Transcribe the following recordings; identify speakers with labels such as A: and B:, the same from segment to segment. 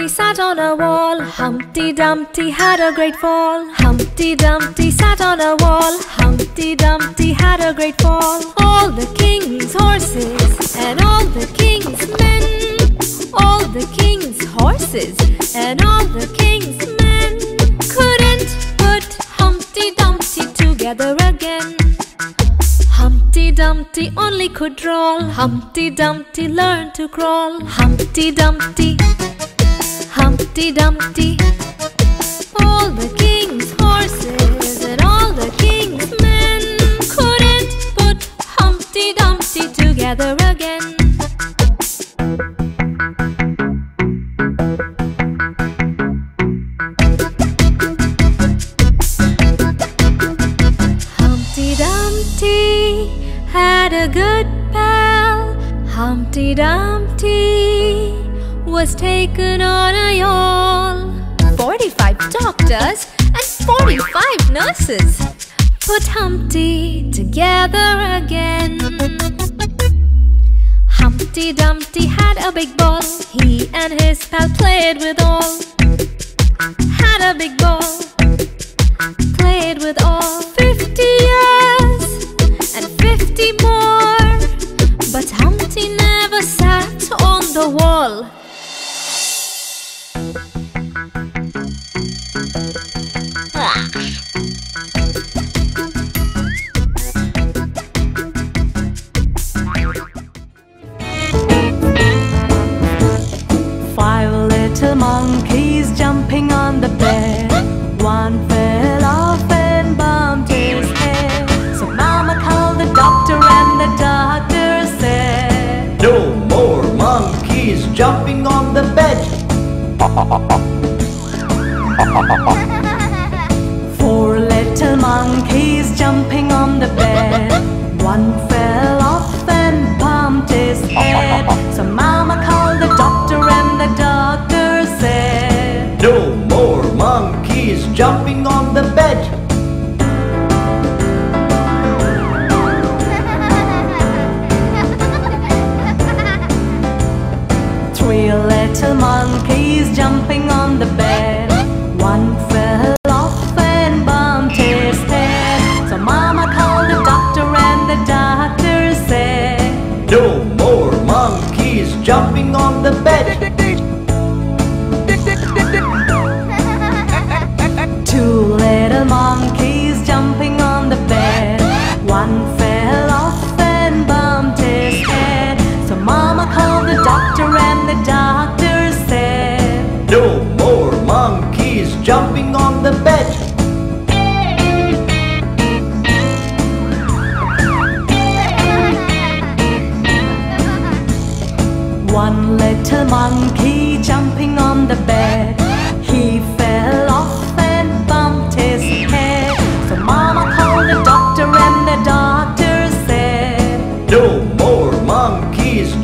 A: Dumpty sat on a wall. Humpty Dumpty had a great fall. Humpty Dumpty sat on a wall. Humpty Dumpty had a great fall. All the king's horses and all the king's men. All the king's horses and all the king's men couldn't put Humpty Dumpty together again. Humpty Dumpty only could roll. Humpty Dumpty learned to crawl. Humpty Dumpty. Humpty Dumpty. All the king's horses and all the king's men Couldn't put Humpty Dumpty together again. Humpty Dumpty had a good pal. Humpty Dumpty was taken on a yawl. 45 doctors and 45 nurses put Humpty together again. Humpty Dumpty had a big ball, he and his pal played with all. Had a big ball, played with all. 50 years and 50 more, but Humpty never sat on the wall.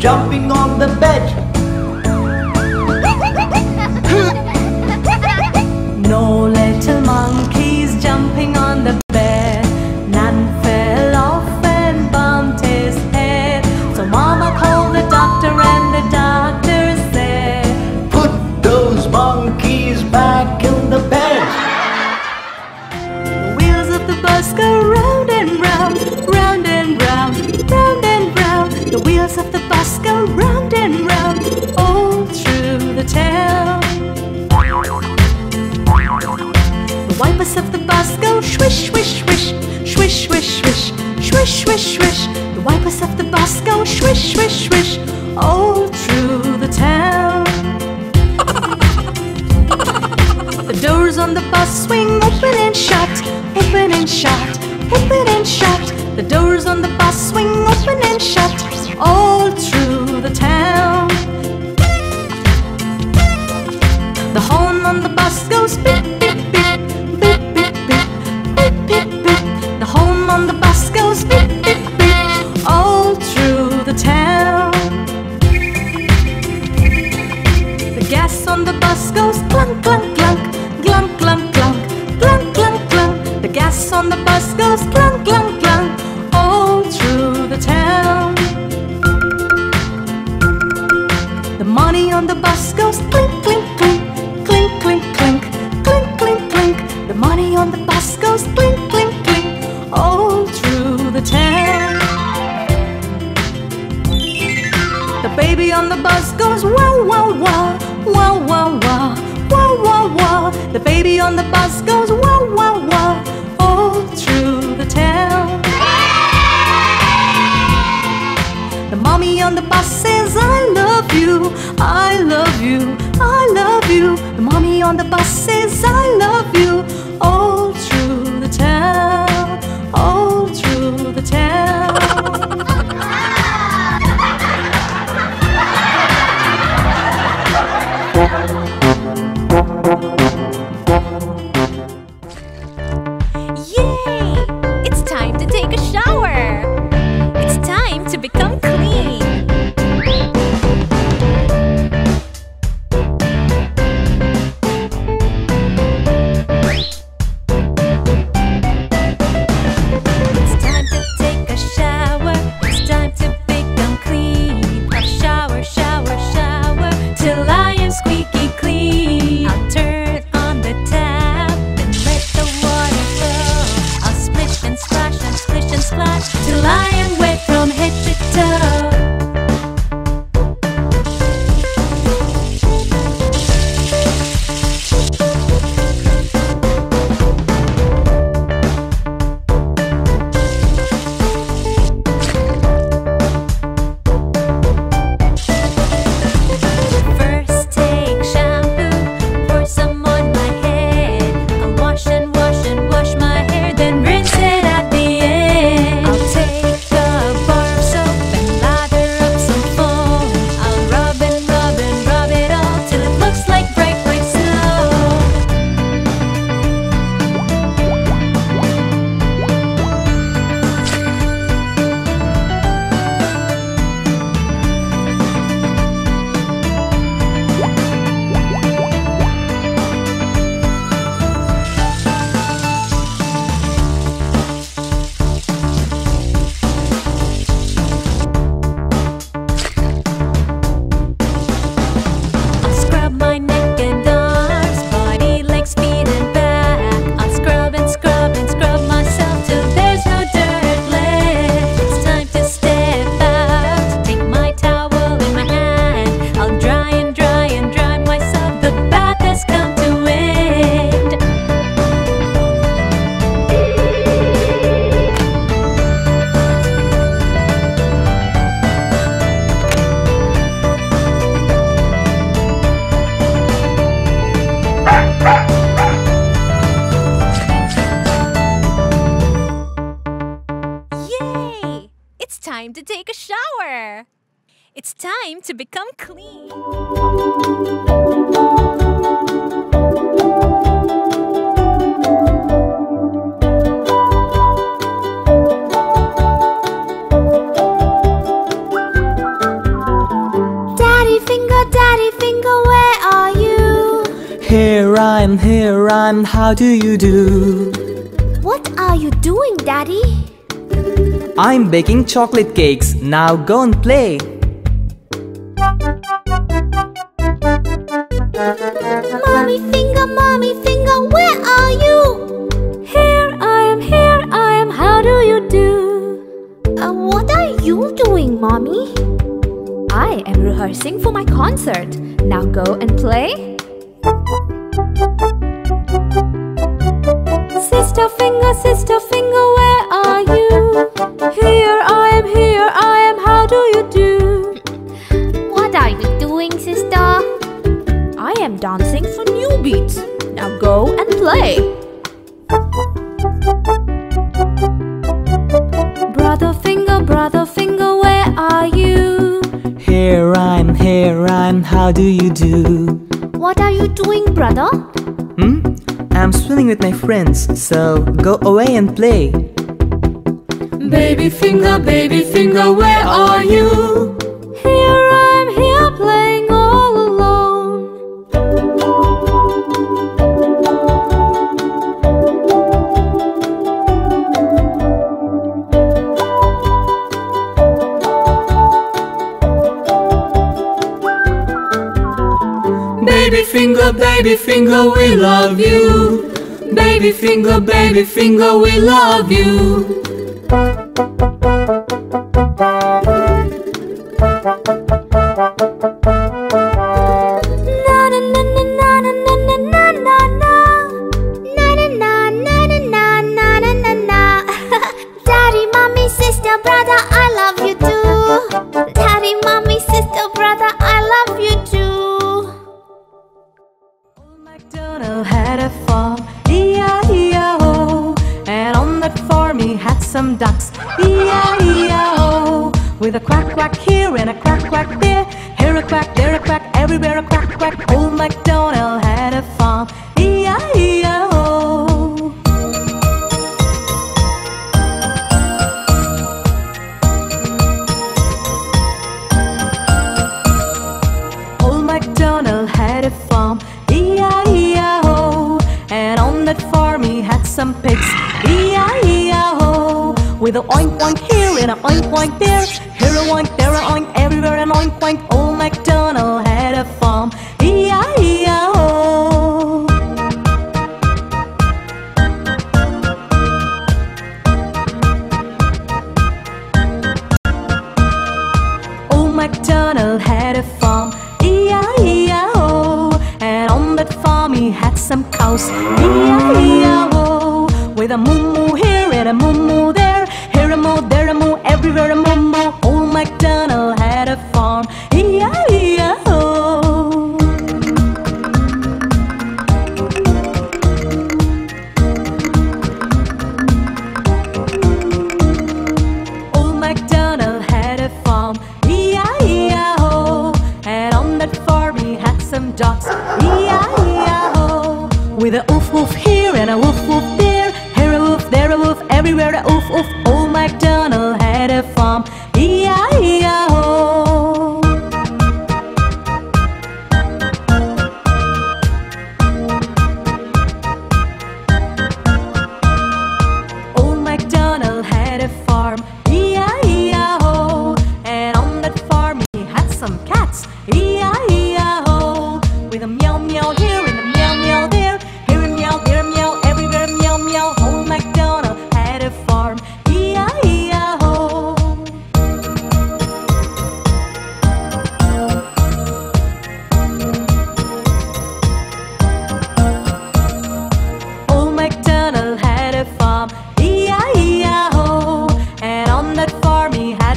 B: jumping on the bed.
C: on the
D: buses I love. how do you do?
E: What are you doing, Daddy?
D: I'm baking chocolate cakes. Now go and play.
A: dancing
D: with my friends, so go away and play.
A: Baby finger, baby finger, where are you? Here I'm here playing all alone.
F: Baby finger, baby finger, we love you baby finger, baby finger, we love you.
B: farm, E-I-E-I-O. And on that farm he had some pigs, E-I-E-I-O. With a oink oink here and a oink oink there, here a oink, there a oink, everywhere an oink oink, old MacDonald.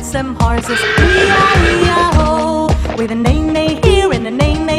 B: some horses. Wee-ah, ho, with a neigh-neigh here and a
A: name they.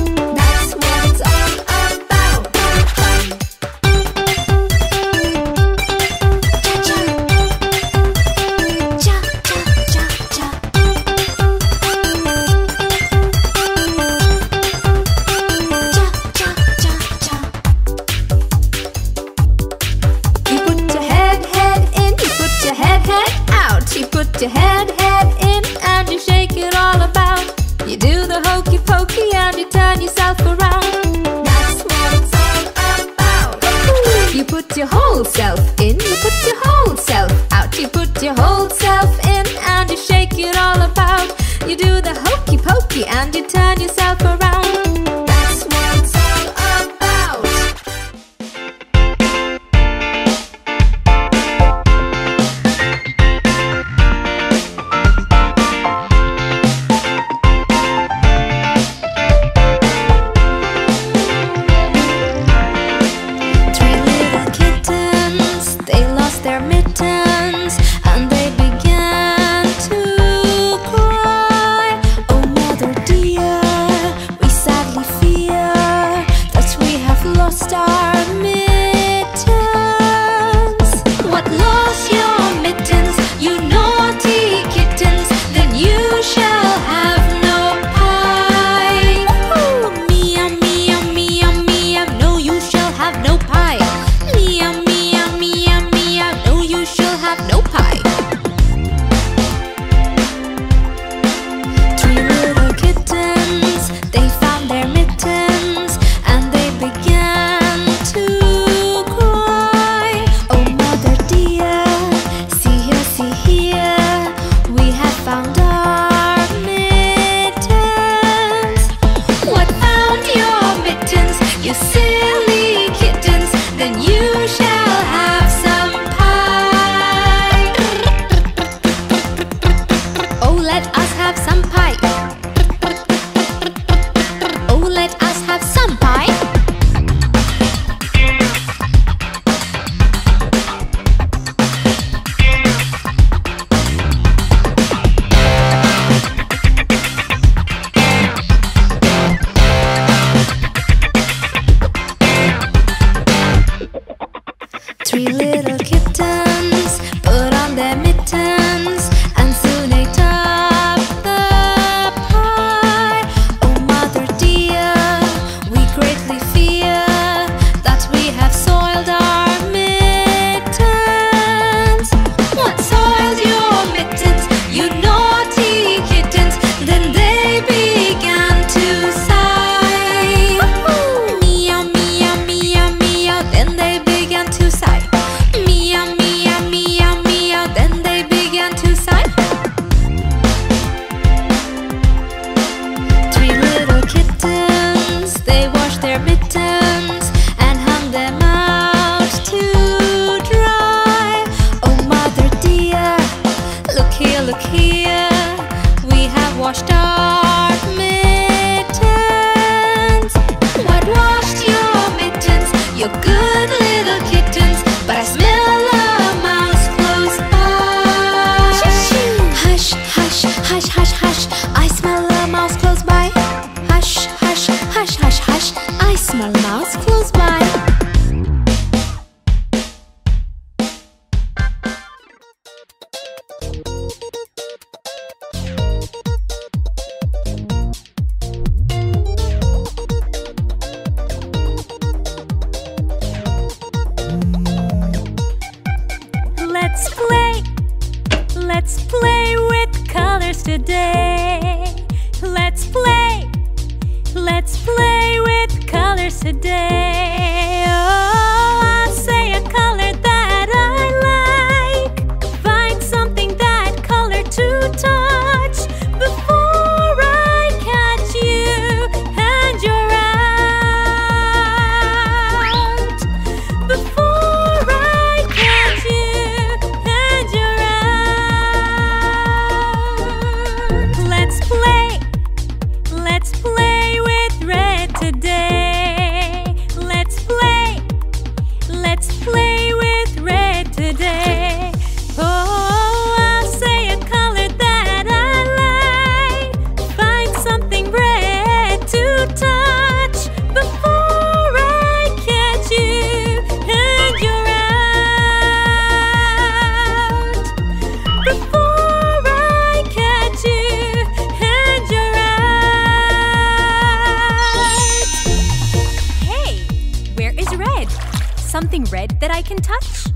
D: something red that I can touch?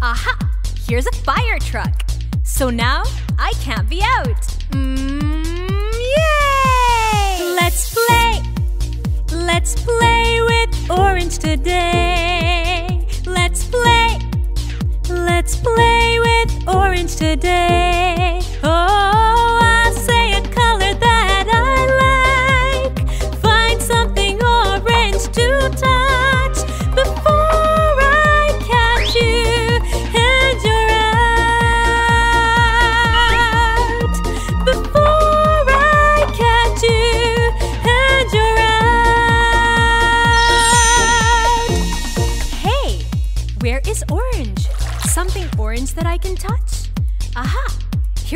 D: Aha! Here's a fire truck! So now, I can't be out! Mmm, yay! Let's play! Let's play with orange today! Let's play! Let's play with orange today! Oh!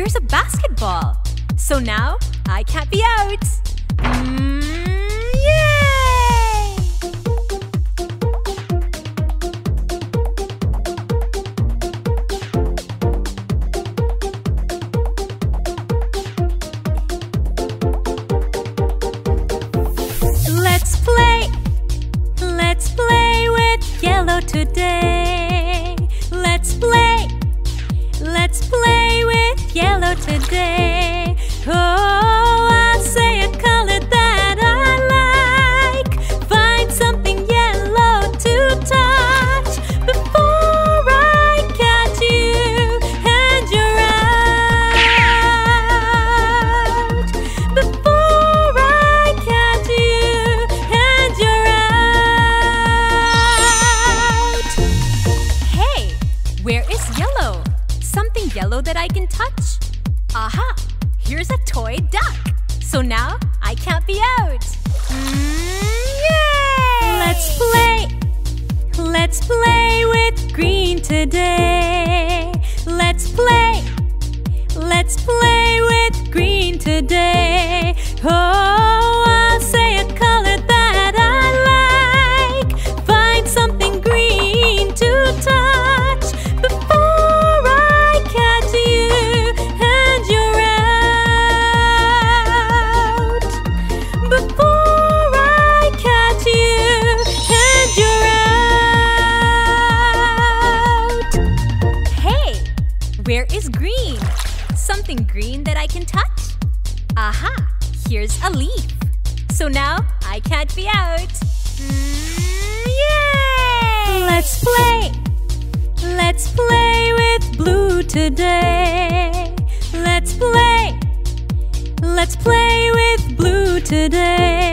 D: there's a basketball. So now I can't be out. Where is yellow? Something yellow that I can touch? Aha! Here's a toy duck! So now, I can't be out! Mm, yay! Let's play! Let's play with green today! Let's play! Let's play with green today! Oh, I'll say a color here's a leaf. So now I can't be out. Mm, yay! Let's play! Let's play with blue today. Let's play! Let's play with blue today.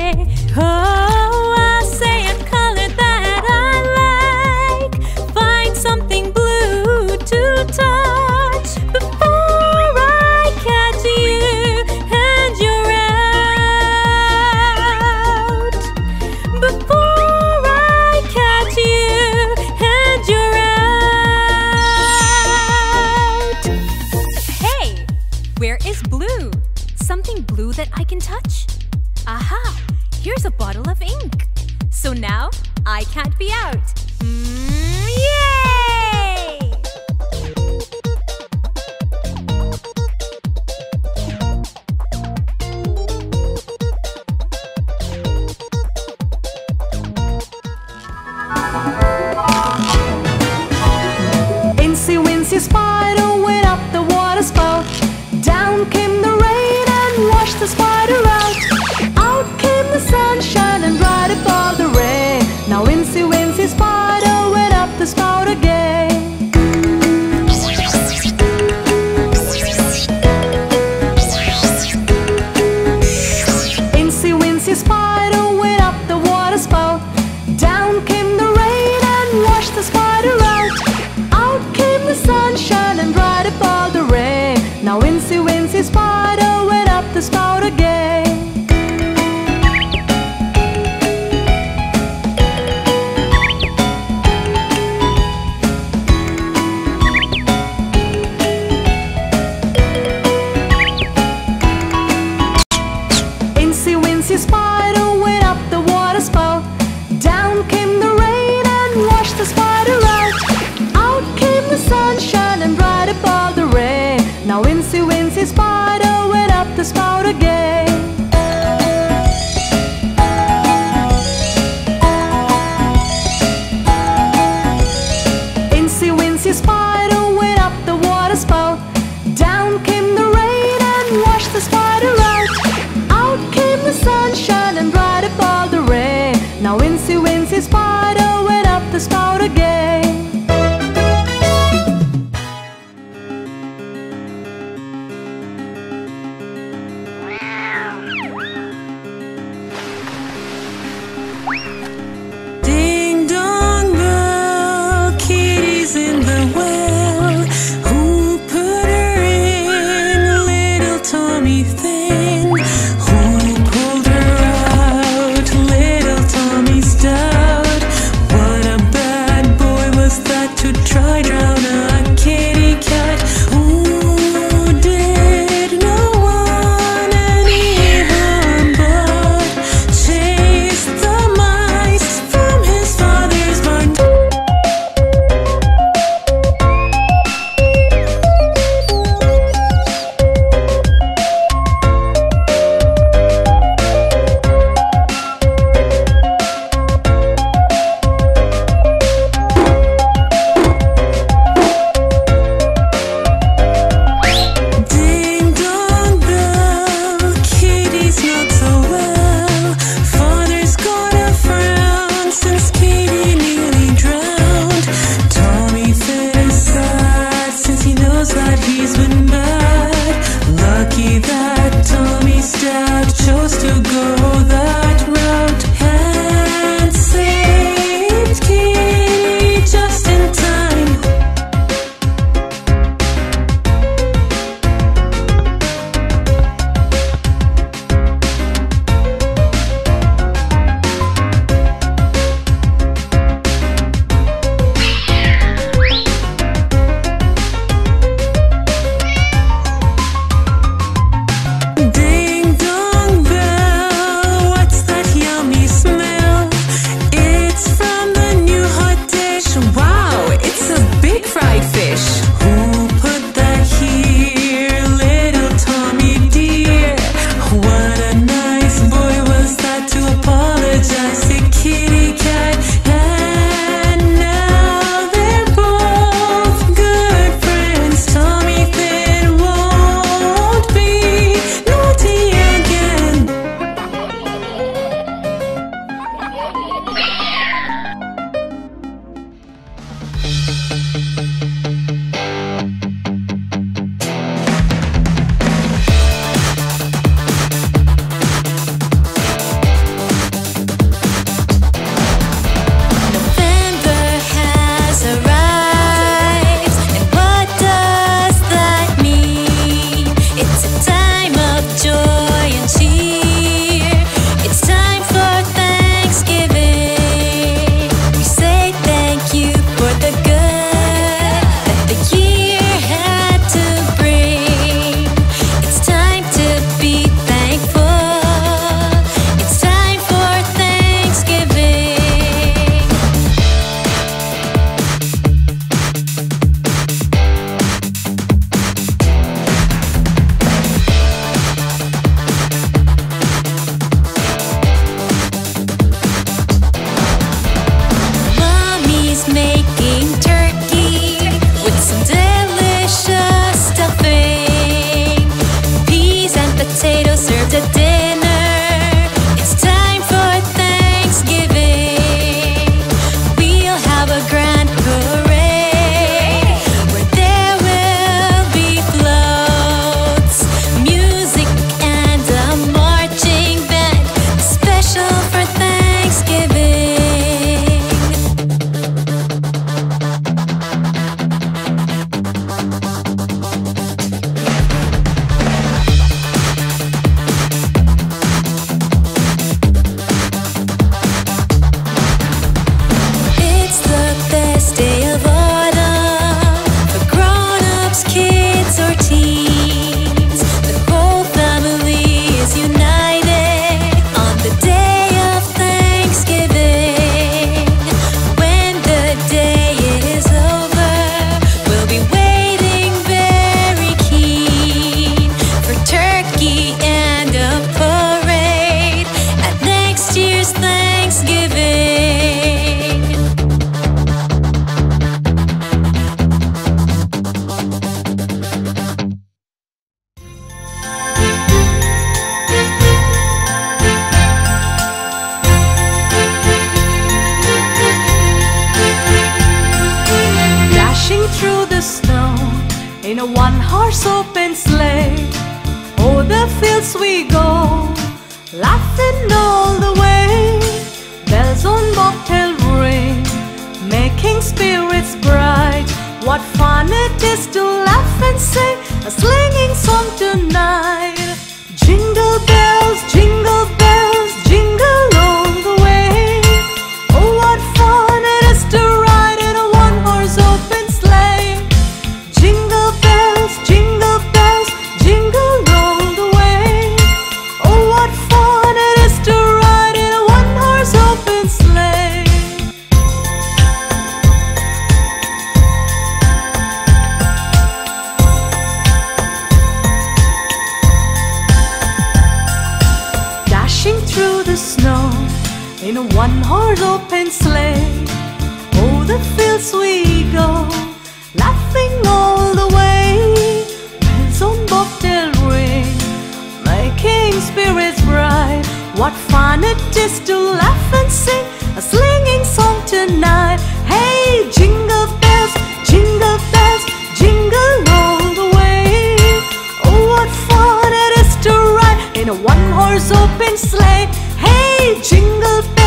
D: as we go, laughing all the way. Bells on bobtail ring, making spirits bright. What fun it is to laugh and sing a slinging song tonight. Hey, jingle bells, jingle bells, jingle all the way. Oh, what fun it is to ride in a one-horse open sleigh. Hey, jingle bells.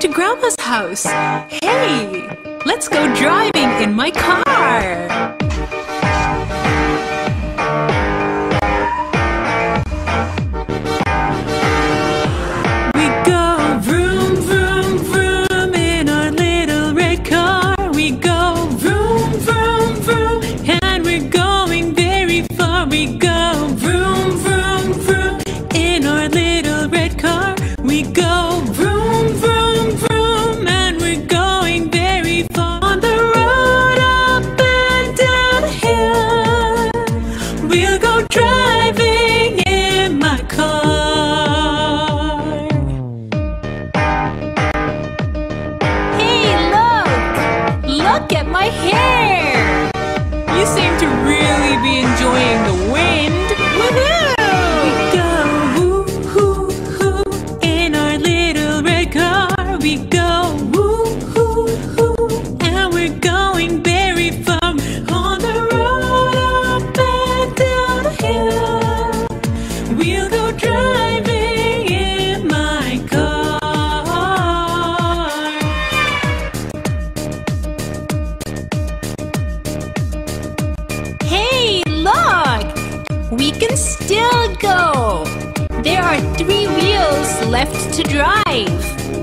D: To Grandma's house. Hey, let's go driving in my car.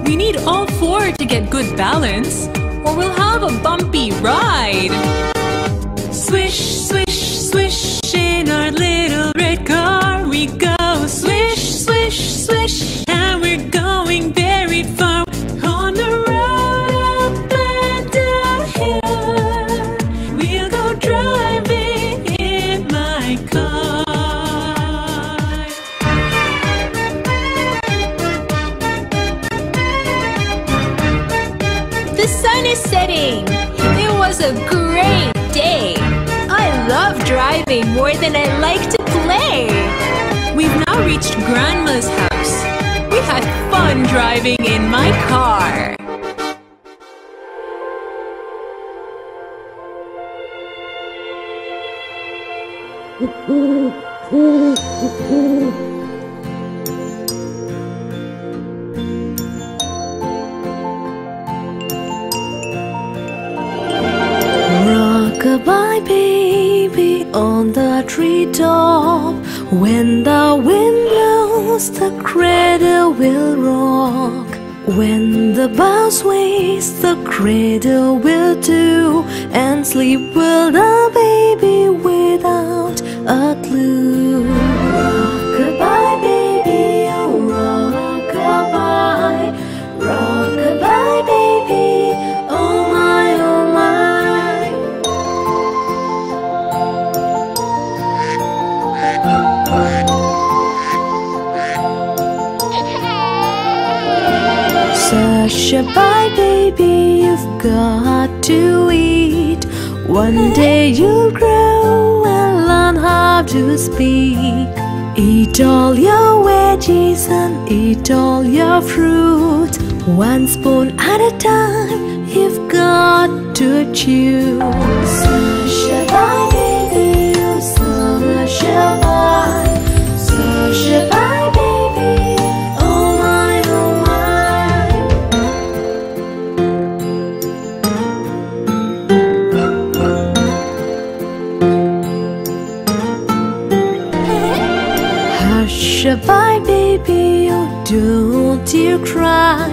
D: We need all four to get good balance, or we'll have a bumpy ride. Swish, swish, swish in our little red car. We go swish, swish, swish, and more than I like to play. We've now reached Grandma's house. We had fun driving in my car.
A: Treetop. When the wind blows, the cradle will rock. When the bough sways, the cradle will too. And sleep will the baby without a clue. To speak. Eat all your veggies and eat all your fruit. One spoon at a time, you've got to chew. Sasha, bye baby, oh Sasha. Sasha, don't you cry.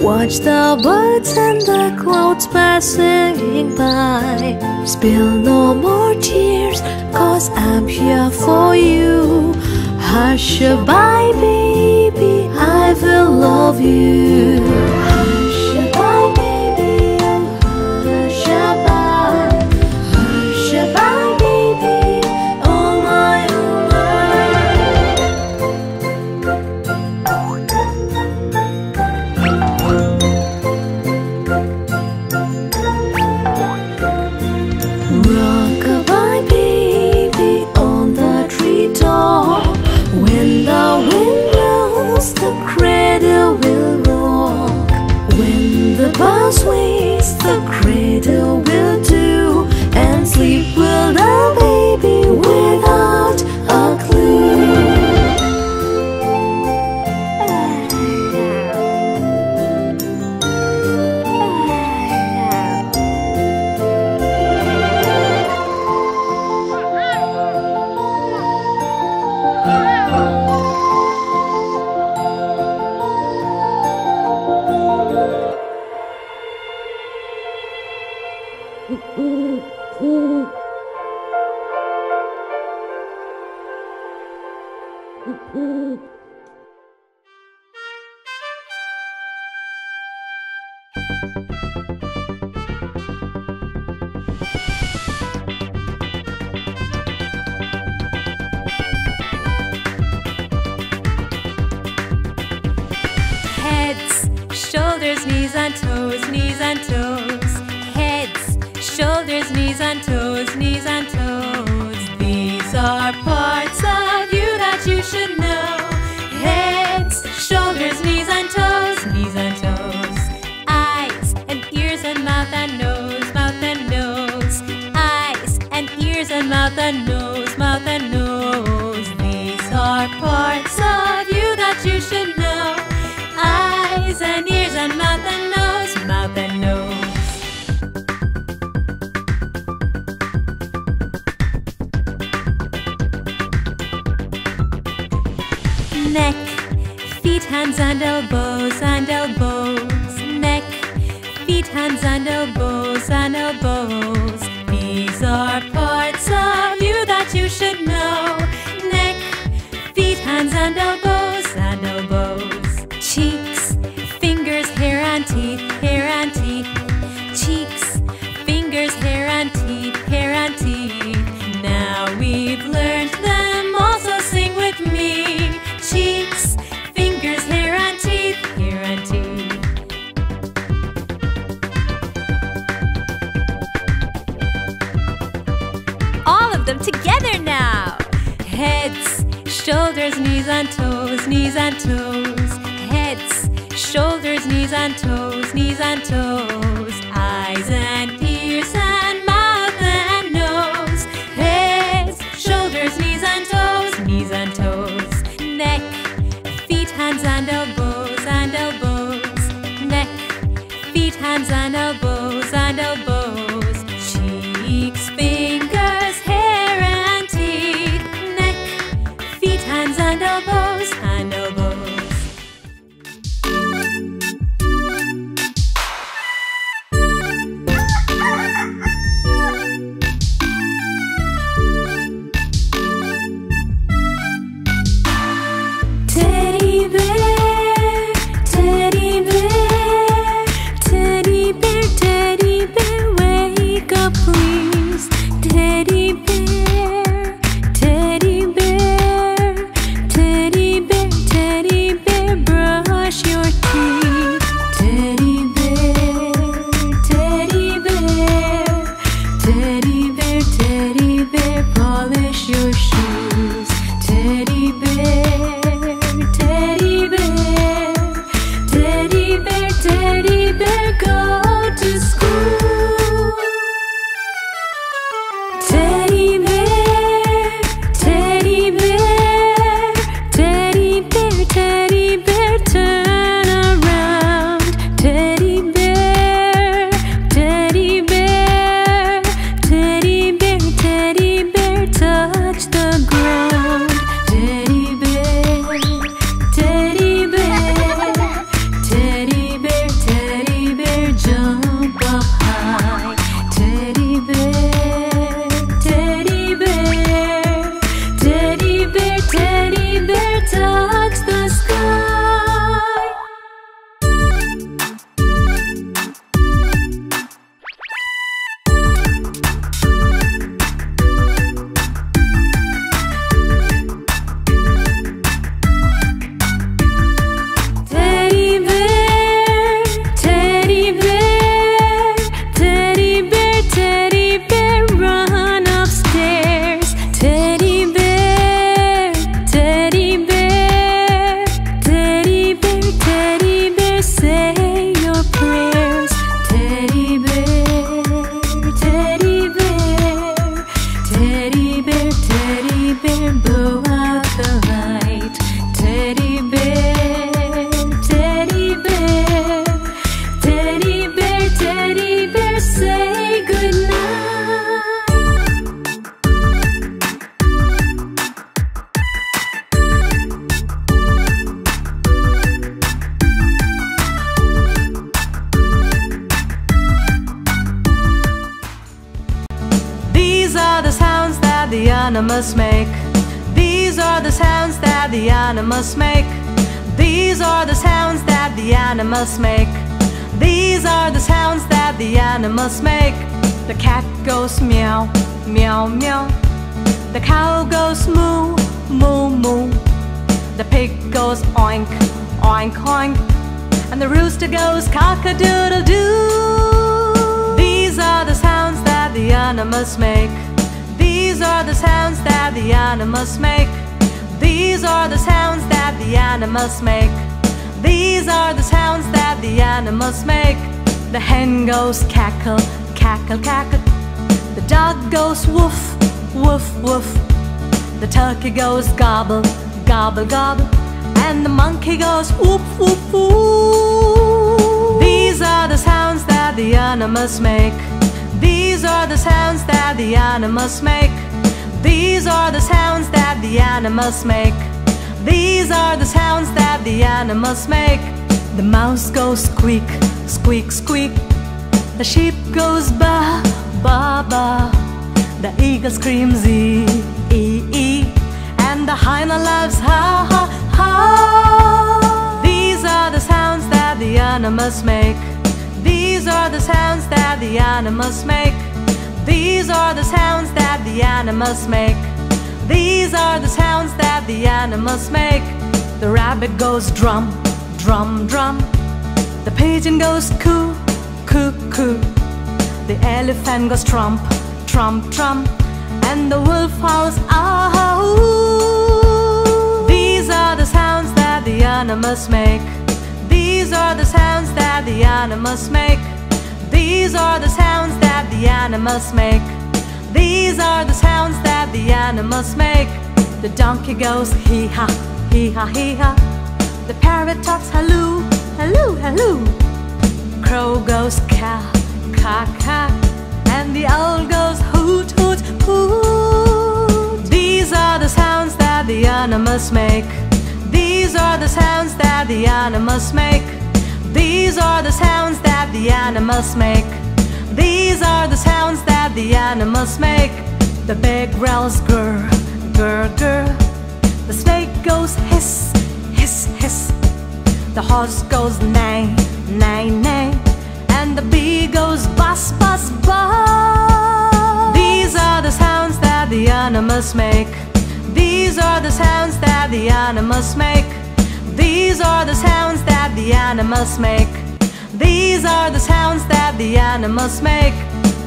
A: Watch the birds and the clouds passing by. Spill no more tears, cause I'm here for you. Hush, bye, baby, I will love you. Oh, oh, oh.
D: shoulders, knees and toes, knees and toes. Heads, shoulders, knees and toes, knees and toes. Eyes and
B: animals make. These are the sounds that the animals make. The hen goes cackle, cackle, cackle. The dog goes woof, woof, woof. The turkey goes gobble, gobble, gobble. And the monkey goes whoop, whoop, whoop. These are the sounds that the animals make. These are the sounds that the animals make. These are the sounds that the animals make. These are the sounds that the animals make. The mouse goes squeak, squeak, squeak. The sheep goes ba, ba, ba. The eagle screams e, e, e. And the hyena laughs ha, ha, ha. These are the sounds that the animals make. These are the sounds that the animals make. These are the sounds that the animals make. These are the sounds that the animals make. The rabbit goes drum, drum, drum. The pigeon goes coo, coo, coo. The elephant goes trump, trump, trump. And the wolf howls ah, ooh. These are the sounds that the animals make. These are the sounds that the animals make. These are the sounds that the animals make. These are the sounds that the animals make. The donkey goes hee ha, hee ha, hee ha. The parrot talks halloo, halloo, halloo. Crow goes caw. And the owl goes hoot, hoot, hoot. These are the sounds that the animals make. These are the sounds that the animals make. These are the sounds that the animals make. These are the sounds that the animals make. The big growls grr, grr, grr. The snake goes hiss, hiss, hiss. The horse goes neigh, neigh, neigh. And the bee goes buzz, buzz, buzz. These are the sounds that the animals make. These are the sounds that the animals make. These are the sounds that the animals make. These are the sounds that the animals make.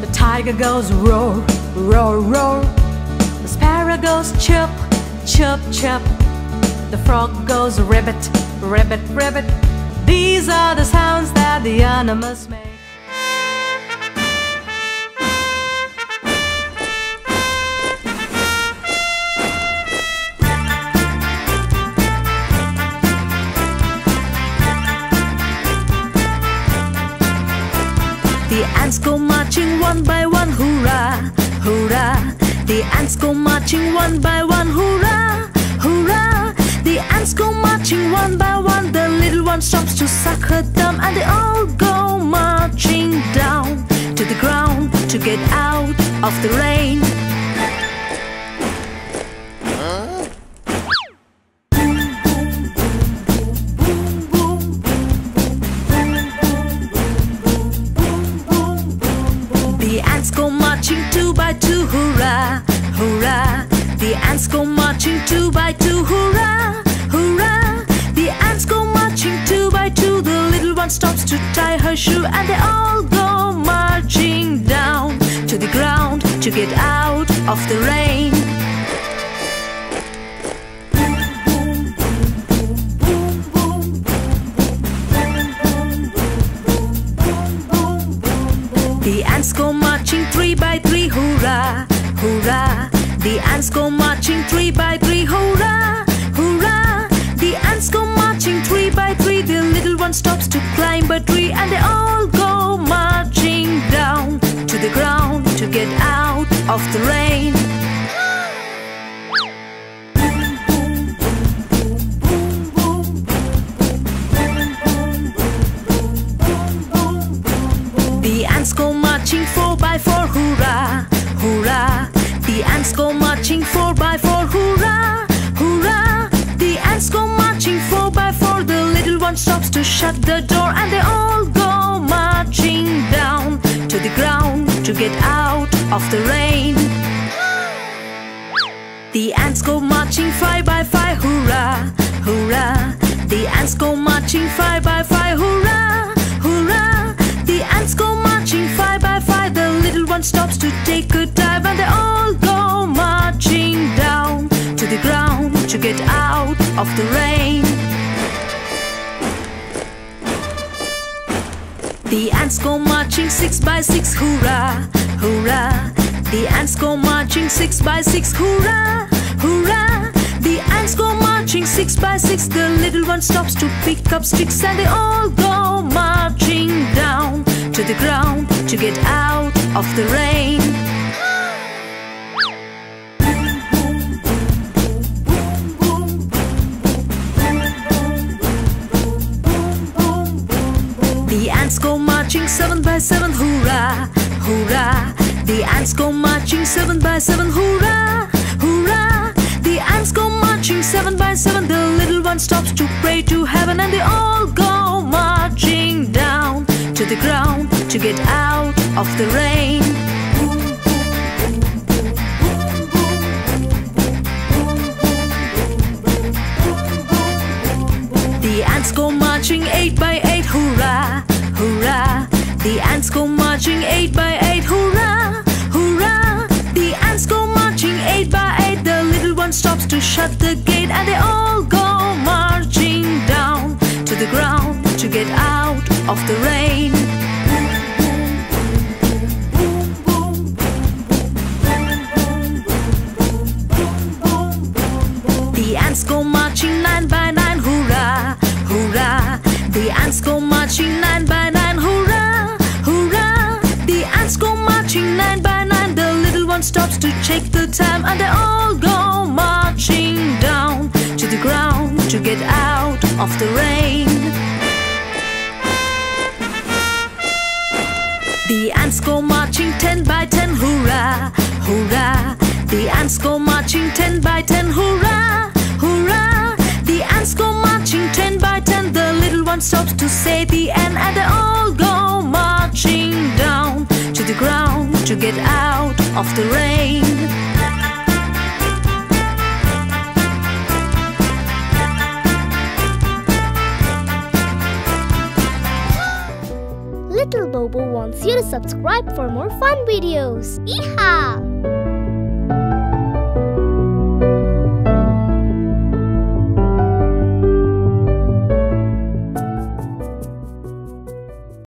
B: The tiger goes roar, roar, roar. The sparrow goes chirp, chirp, chirp. The frog goes ribbit, ribbit, ribbit. These are the sounds that the animals make.
G: Marching one by one, hurrah, hurrah. The ants go marching one by one, hurrah, hurrah. The ants go marching one by one. The little one stops to suck her thumb, and they all go marching down to the ground to get out of the rain. Hurrah, hurrah. The ants go marching two by two, hurrah, hurrah. The ants go marching two by two. The little one stops to tie her shoe, and they all go marching down to the ground to get out of the rain. Climb tree, and they all go marching down to the ground to get out of the rain. to shut the door and they all go marching down to the ground to get out of the rain. The ants go marching five by five, hurrah, hurrah. The ants go marching five by five, hurrah, hurrah. The ants go marching five by five. The little one stops to take a dive and they all go marching down to the ground to get out of the rain. The ants go marching six by six, hurrah, hurrah. The ants go marching six by six, hurrah, hurrah. The ants go marching six by six. The little one stops to pick up sticks, and they all go marching down to the ground to get out of the rain. Ants go marching seven by seven, hurrah, hurrah. The ants go marching seven by seven, hurrah, hurrah. The ants go marching seven by seven. The little one stops to pray to heaven, and they all go marching down to the ground to get out of the rain. Marching eight by eight, hurrah, hurrah. The ants go marching eight by eight. The little one stops to shut the gate, and they all go marching down to the ground to get out of the rain. Stops to check the time, and they all go marching down to the ground to get out of the rain. The ants go marching ten by ten, hurrah, hurrah. The ants go marching ten by ten, hurrah, hurrah. The ants go marching ten by ten. The little one stops to say the end, and they all go marching down to the ground to get out of the rain.
E: Little Bobo wants you to subscribe for more fun videos. Yeehaw!